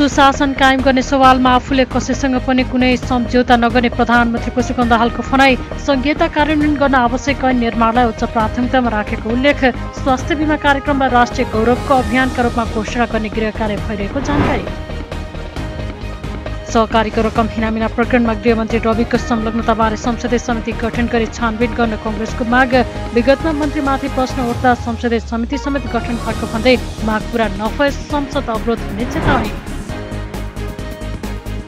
सुशासन कायम गर्ने सवालमा आफूले कसैसँग पनि कुनै सम्झौता नगर्ने प्रधानमन्त्री पुष्पकन्द दाहालको भनाई संहिता कार्यान्वयन गर्न आवश्यक ऐन निर्माणलाई उच्च प्राथमिकतामा राखेको उल्लेख स्वास्थ्य बिमा कार्यक्रमलाई राष्ट्रिय गौरवको अभियानका रूपमा घोषणा गर्ने गृह कार्य भइरहेको जानकारी। सहकारीको रकम हिनामिना प्रकरणमा गृहमन्त्री रविको संलग्नताबारे संसदीय समिति गठन गरी छानबिन गर्न कङ्ग्रेसको माग। विगतमा मन्त्रीमाथि प्रश्न उठ्दा संसदीय समिति समेत गठन भएको भन्दै माग पूरा नभए संसद अवरोध हुने चेतावनी।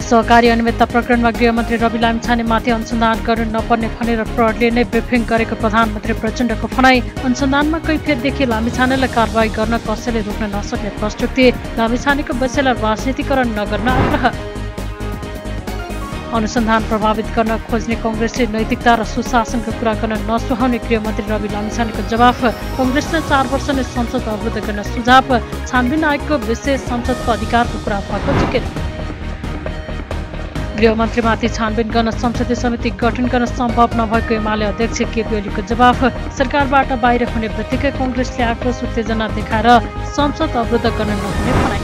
सहकारी अनियमितता प्रकरणमा गृहमन्त्री रवि लामिछानेमाथि अनुसन्धान गर्नु नपर्ने भनेर प्रहरीले नै ब्रिफिङ गरेको प्रधानमन्त्री प्रचण्डको भनाई। अनुसन्धानमा कैफियतदेखि लामिछानेलाई कारवाही गर्न कसैले रोक्न नसक्ने प्रस्तुति। लामिछानेको विषयलाई राजनीतिकरण नगर्न आग्रह। अनुसन्धान प्रभावित गर्न खोज्ने कङ्ग्रेसले नैतिकता र सुशासनको कुरा गर्न नसुहाउने गृहमन्त्री रवि लामिछानेको जवाफ। कङ्ग्रेसले चार वर्ष नै संसद अवरुद्ध गर्न सुझाव। छानबिन आयोगको विशेष संसदको अधिकारको कुरा भएको जिकिर गृहमन्त्रीमाथि छानबिन गर्न संसदीय समिति गठन गर्न सम्भव नभएको एमाले अध्यक्ष केपी ओलीको जवाफ? सरकारबाट बाहिर हुने बित्तिकै कङ्ग्रेसले आक्रोश उत्तेजना देखाएर संसद अवरुद्ध गर्न नहुने भनाइ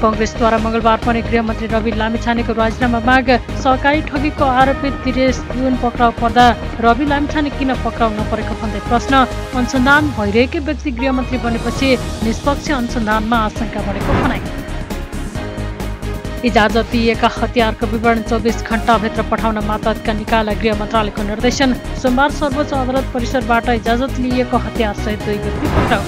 कङ्ग्रेसद्वारा मङ्गलबार पनि गृहमन्त्री रवि लामिछानेको राजीनामा माग। सहकारी ठगीको आरोपित जुन पक्राउ पर्दा रवि लामिछाने किन पक्राउ नपरेको भन्दै प्रश्न। अनुसन्धान भइरहेकै व्यक्ति गृहमन्त्री बनेपछि निष्पक्ष अनुसन्धानमा आशंका बढेको भनाइ इजाजत दिइएका हतियारको विवरण चौबिस घण्टाभित्र पठाउन मातहतका निकायलाई गृह मन्त्रालयको निर्देशन। सोमबार सर्वोच्च अदालत परिसरबाट इजाजत लिइएको हतियारसहित दुई व्यक्ति पक्राउ।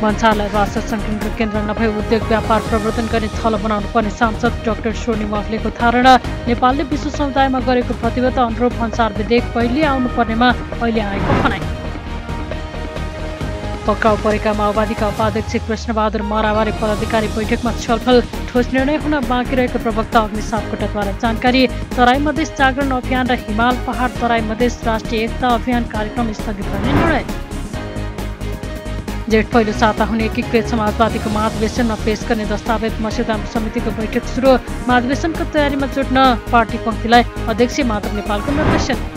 भन्सारलाई राष्ट्र सङ्गठनको केन्द्र नभई उद्योग व्यापार प्रवर्तन गर्ने थलो बनाउनु पर्ने सांसद डाक्टर सोनी वाग्लेको धारणा। नेपालले विश्व समुदायमा गरेको प्रतिबद्ध अनुरूप भन्सार विधेयक पहिले आउनुपर्नेमा अहिले आएको भनाइ। पक्राउ परेका माओवादीका उपाध्यक्ष कृष्णबहादुर मरावारे पदाधिकारी बैठकमा छलफल ठोस निर्णय हुन बाँकी रहेको प्रवक्ता अग्नि सापकोटाद्वारा जानकारी। तराई मधेस जागरण अभियान र हिमाल पहाड तराई मधेस राष्ट्रिय एकता अभियान कार्यक्रम स्थगित गर्ने निर्णय। जेठ पहिलो साता हुने एकीकृत समाजवादीको महाधिवेशनमा पेश गर्ने दस्तावेज मस्यौदा समितिको बैठक सुरु। महाधिवेशनको तयारीमा जुट्न पार्टी पङ्क्तिलाई अध्यक्ष माधव नेपालको निर्देशन।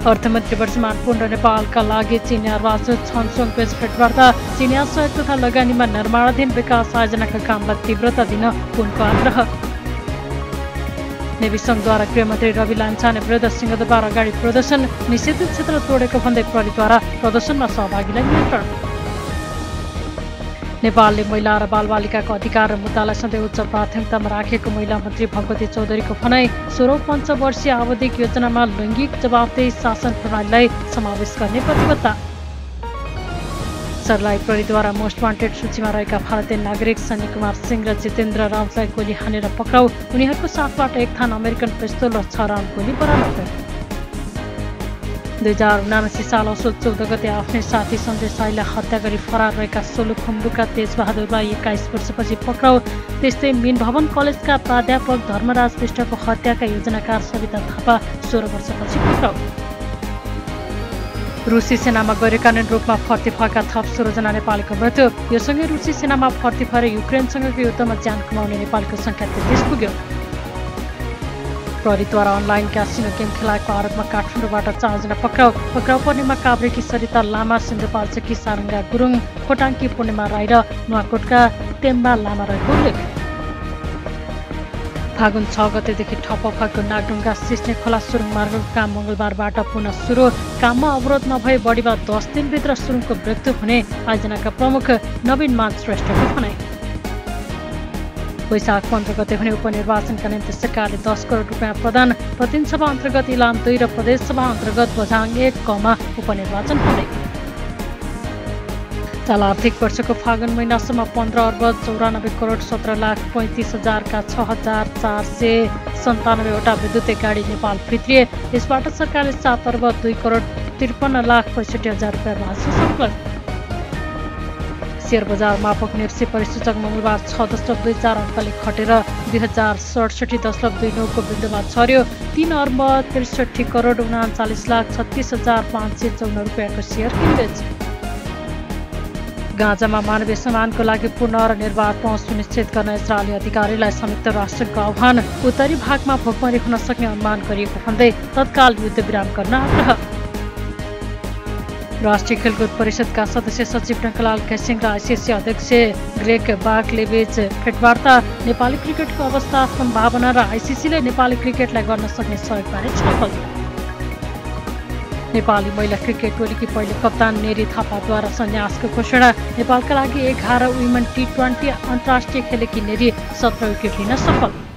अर्थमन्त्री वर्षमान पुण्ड नेपालका लागि चिनिया राजु छनसोङ पेज भेटवार्ता चिनिया सहयोग तथा लगानीमा निर्माणाधीन विकास आयोजनाका कामलाई तीव्रता दिन पुनको आग्रह नेवी सङ्घद्वारा गृहमन्त्री रवि लान्छाने विरुद्ध सिंहदरबार अगाडि प्रदर्शन निषेधित क्षेत्र तोडेको भन्दै प्रहरीद्वारा प्रदर्शनमा सहभागीलाई नियन्त्रण नेपालले महिला र बालबालिकाको अधिकार र मुद्दालाई सधैँ उच्च प्राथमिकतामा राखेको महिला मन्त्री भगवती चौधरीको भनाई सोह्रौँ पञ्चवर्षीय आवधिक योजनामा लैङ्गिक जवाबदेही शासन प्रणालीलाई समावेश गर्ने प्रतिबद्धता। सरलाई प्रहरीद्वारा मोस्ट वान्टेड सूचीमा रहेका भारतीय नागरिक सन्नी कुमार सिंह र जितेन्द्र रावतलाई गोली हानेर पक्राउ। उनीहरूको साथबाट एक थान अमेरिकन पिस्तोल र छ राउन्ड गोली बरामद दुई हजार उनासी साल असोज चौध गते आफ्नै साथी सञ्जय साईलाई हत्या गरी फरार रहेका सोलु खुम्बुका तेजबहादुरलाई एक्काइस वर्षपछि पक्राउ त्यस्तै मिन भवन कलेजका प्राध्यापक धर्मराज विष्टको हत्याका योजनाकार सविता थापा सोह्र वर्षपछि पक्राउ रुसी सेनामा गैरकानुन रूपमा फर्ती भएका थप सोह्रजना नेपालीको मृत्यु यो सँगै रुसी सेनामा फर्ती भएर युक्रेनसँगको युद्धमा ज्यान कमाउने नेपालको सङ्ख्या तेत्तिस पुग्यो प्रहरीद्वारा अनलाइन क्यासिनो गेम खेलाएको आरोपमा काठमाडौँबाट चारजना पक्राउ पक्राउ पर्नेमा काभ्रेकी सरिता लामा सिन्धुपाल्चकी सारङ्गा गुरुङ खोटाङ्की पूर्णिमा राई र नुवाकोटका टेम्बा लामा रहेको उल्लेख फागुन छ गतेदेखि ठप्प भएको नागडुङ्गा सिस्ने खोला सुरुङ मार्गको काम मङ्गलबारबाट पुनः सुरु। काममा अवरोध नभए बढीमा दस दिनभित्र सुरुङको मृत्यु हुने आयोजनाका प्रमुख नवीन मान श्रेष्ठको भनाइ वैशाख पन्ध्र गते हुने उपनिर्वाचनका निम्ति सरकारले दस करोड रुपियाँ प्रदान प्रतिनिधि अन्तर्गत इलाम दुई र प्रदेशसभा अन्तर्गत बझाङ एक कमा उपनिर्वाचन हुने। चाल आर्थिक वर्षको फागुन महिनासम्म पन्ध्र अर्ब चौरानब्बे करोड सत्र लाख पैँतिस हजारका छ हजार चार सय सन्तानब्बेवटा विद्युतीय गाडी नेपाल भित्रिए। यसबाट सरकारले सात अर्ब दुई करोड त्रिपन्न लाख पैँसठी हजार रुपियाँ राशि सङ्कलन सेयर बजार मापक नेप्से परिसूचक मङ्गलबार छ दशमलव दुई चार अङ्कले खटेर दुई हजार सडसठी दशमलव दुई नौको बिन्दुमा छर्यो। तिन अर्ब त्रिसठी करोड उनाचालिस लाख छत्तिस हजार पाँच सय चौन्न रुपियाँको सेयर किनबेच। गाजामा मानवीय सम्मानको लागि पूर्ण र निर्वाध पहुँच सुनिश्चित गर्न इजरायली अधिकारीलाई संयुक्त राष्ट्रको आह्वान। उत्तरी भागमा भोकमरी हुन सक्ने अनुमान गरिएको भन्दै तत्काल युद्ध विराम गर्न आग्रह। राष्ट्रिय खेलकुद परिषदका सदस्य सचिव टङ्कलाल घेसिङ र आइसिसी अध्यक्ष ग्रेक बागलेबेज भेटवार्ता नेपाली क्रिकेटको अवस्था सम्भावना र आइसिसीले नेपाली क्रिकेटलाई गर्न सक्ने सहयोगबारे छलफल नेपाली महिला क्रिकेट टोलीकी पहिलो कप्तान नेरी थापाद्वारा सन्यासको घोषणा नेपालका लागि एघार विमन टी ट्वेन्टी अन्तर्राष्ट्रिय खेलेकी नेरी सत्र विकेट लिन सफल।